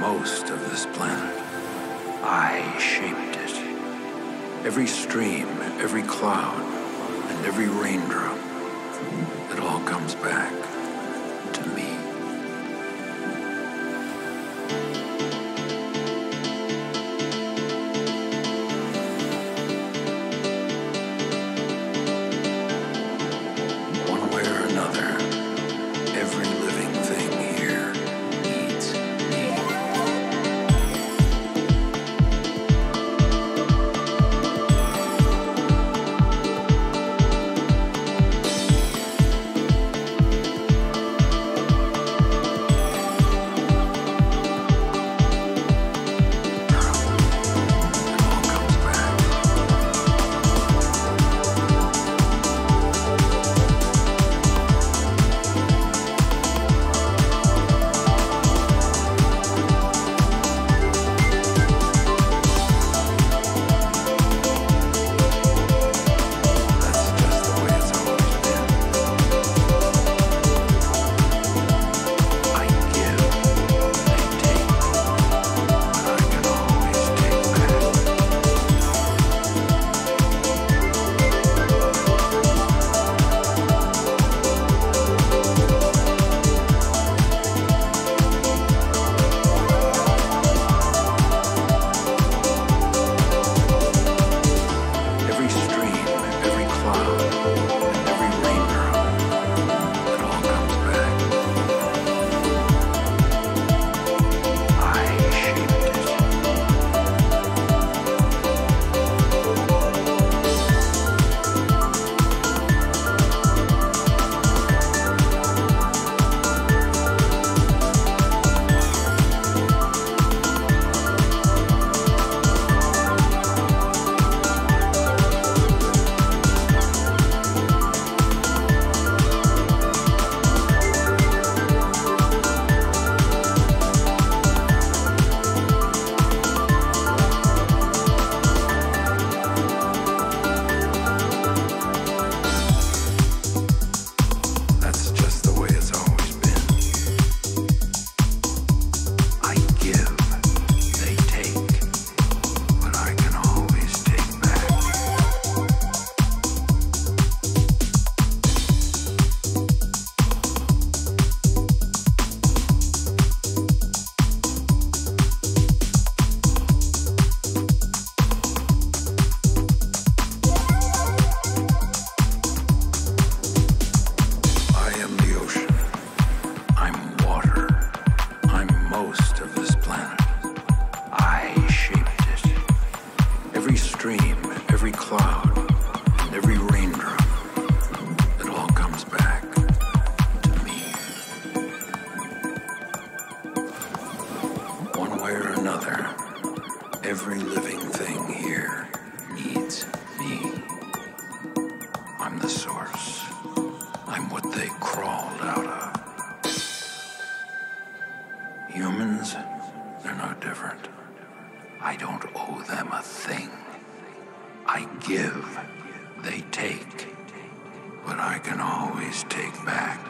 most of this planet. I shaped it. Every stream, every cloud, and every raindrop, it all comes back. I'm the source. I'm what they crawled out of. Humans, they're no different. I don't owe them a thing. I give, they take. But I can always take back.